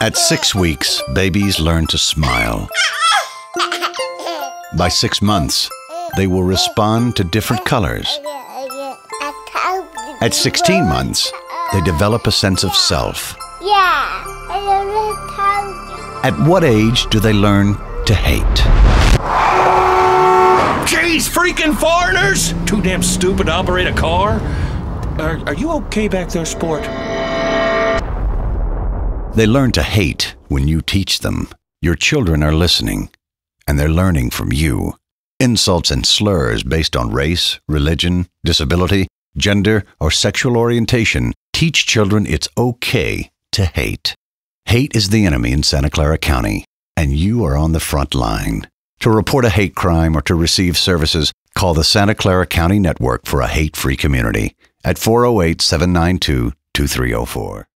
At six weeks, babies learn to smile. By six months, they will respond to different colors. At 16 months, they develop a sense of self. Yeah. At what age do they learn to hate? Jeez, freaking foreigners! Too damn stupid to operate a car? Are, are you okay back there, sport? They learn to hate when you teach them. Your children are listening, and they're learning from you. Insults and slurs based on race, religion, disability, gender, or sexual orientation teach children it's okay to hate. Hate is the enemy in Santa Clara County, and you are on the front line. To report a hate crime or to receive services, call the Santa Clara County Network for a hate free community at 408 792 2304.